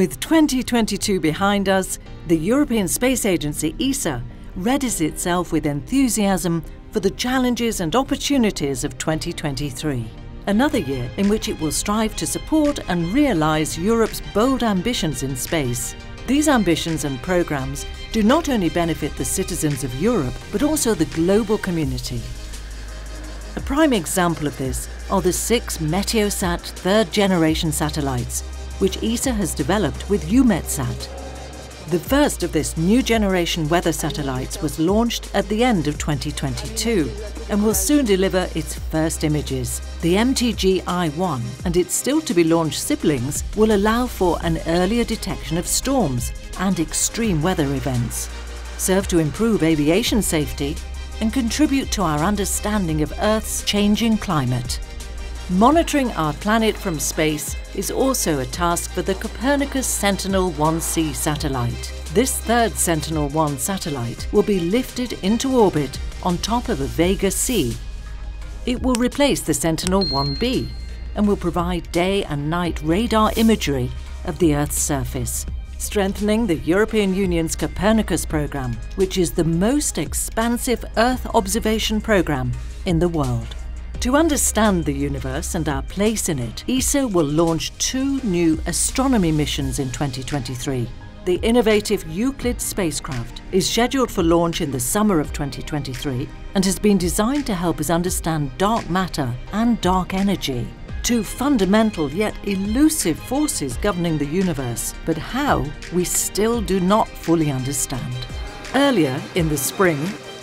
With 2022 behind us, the European Space Agency ESA readies itself with enthusiasm for the challenges and opportunities of 2023. Another year in which it will strive to support and realise Europe's bold ambitions in space. These ambitions and programmes do not only benefit the citizens of Europe, but also the global community. A prime example of this are the six Meteosat third generation satellites which ESA has developed with EUMETSAT. The first of this new generation weather satellites was launched at the end of 2022 and will soon deliver its first images. The MTG I-1 and its still to be launched siblings will allow for an earlier detection of storms and extreme weather events, serve to improve aviation safety and contribute to our understanding of Earth's changing climate. Monitoring our planet from space is also a task for the Copernicus Sentinel-1C satellite. This third Sentinel-1 satellite will be lifted into orbit on top of a Vega C. It will replace the Sentinel-1B and will provide day and night radar imagery of the Earth's surface, strengthening the European Union's Copernicus programme, which is the most expansive Earth observation programme in the world. To understand the universe and our place in it, ESA will launch two new astronomy missions in 2023. The innovative Euclid spacecraft is scheduled for launch in the summer of 2023 and has been designed to help us understand dark matter and dark energy, two fundamental yet elusive forces governing the universe, but how we still do not fully understand. Earlier in the spring,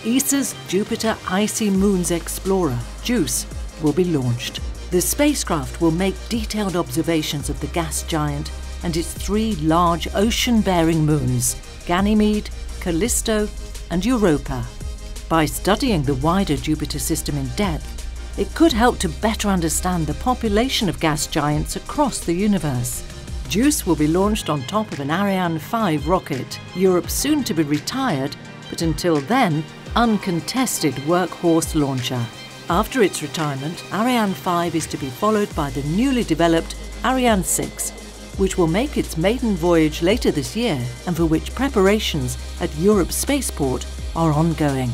ESA's Jupiter Icy Moons Explorer, JUICE, will be launched. The spacecraft will make detailed observations of the gas giant and its three large ocean-bearing moons, Ganymede, Callisto and Europa. By studying the wider Jupiter system in depth, it could help to better understand the population of gas giants across the universe. JUICE will be launched on top of an Ariane 5 rocket, Europe's soon to be retired, but until then, uncontested workhorse launcher. After its retirement, Ariane 5 is to be followed by the newly developed Ariane 6, which will make its maiden voyage later this year and for which preparations at Europe's spaceport are ongoing.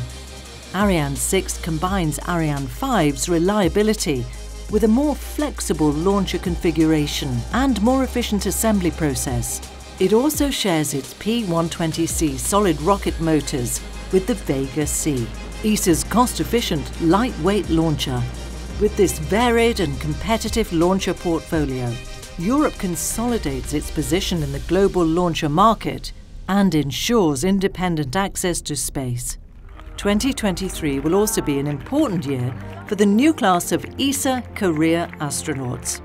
Ariane 6 combines Ariane 5's reliability with a more flexible launcher configuration and more efficient assembly process. It also shares its P120C solid rocket motors with the Vega C. ESA's cost-efficient, lightweight launcher. With this varied and competitive launcher portfolio, Europe consolidates its position in the global launcher market and ensures independent access to space. 2023 will also be an important year for the new class of ESA career astronauts.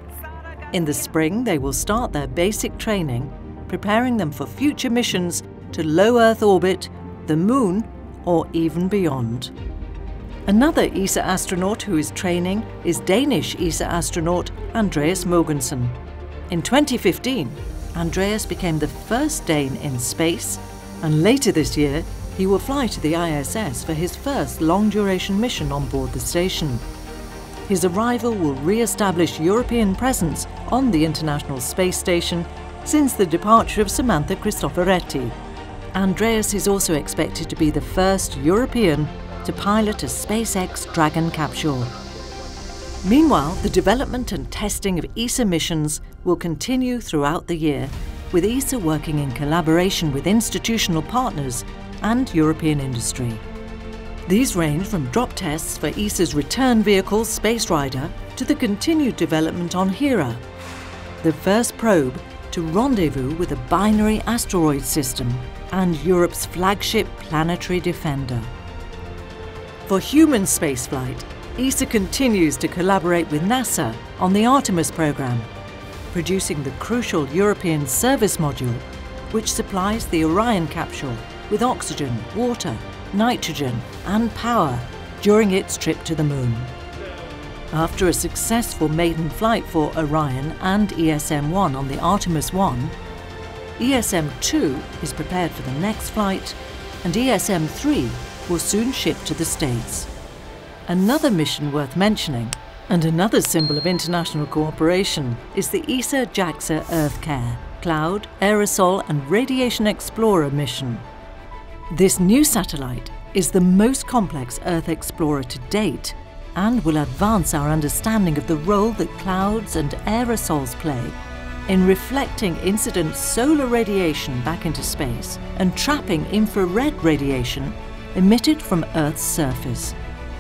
In the spring, they will start their basic training, preparing them for future missions to low Earth orbit, the Moon, or even beyond. Another ESA astronaut who is training is Danish ESA astronaut Andreas Mogensen. In 2015, Andreas became the first Dane in space, and later this year, he will fly to the ISS for his first long duration mission on board the station. His arrival will re establish European presence on the International Space Station since the departure of Samantha Cristoforetti, Andreas is also expected to be the first European to pilot a SpaceX Dragon capsule. Meanwhile, the development and testing of ESA missions will continue throughout the year, with ESA working in collaboration with institutional partners and European industry. These range from drop tests for ESA's return vehicle Space Rider to the continued development on Hera, the first probe to rendezvous with a binary asteroid system and Europe's flagship planetary defender. For human spaceflight, ESA continues to collaborate with NASA on the Artemis program, producing the crucial European Service Module, which supplies the Orion capsule with oxygen, water, nitrogen and power during its trip to the Moon. After a successful maiden flight for Orion and ESM-1 on the Artemis 1, ESM-2 is prepared for the next flight, and ESM-3 will soon ship to the States. Another mission worth mentioning, and another symbol of international cooperation, is the ESA-JAXA EarthCare. Cloud, Aerosol and Radiation Explorer mission. This new satellite is the most complex Earth explorer to date and will advance our understanding of the role that clouds and aerosols play in reflecting incident solar radiation back into space and trapping infrared radiation emitted from Earth's surface.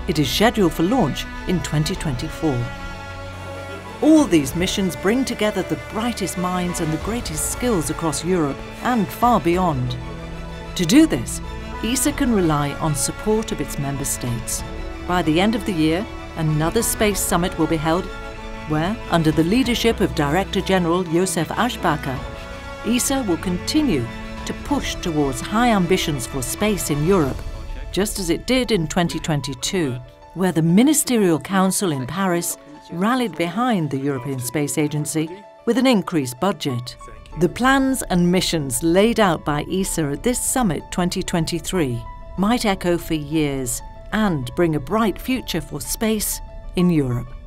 It is scheduled for launch in 2024. All these missions bring together the brightest minds and the greatest skills across Europe and far beyond. To do this, ESA can rely on support of its member states. By the end of the year, another space summit will be held where, under the leadership of Director General Josef Aschbacher, ESA will continue to push towards high ambitions for space in Europe, just as it did in 2022, where the Ministerial Council in Paris rallied behind the European Space Agency with an increased budget. The plans and missions laid out by ESA at this summit 2023 might echo for years and bring a bright future for space in Europe.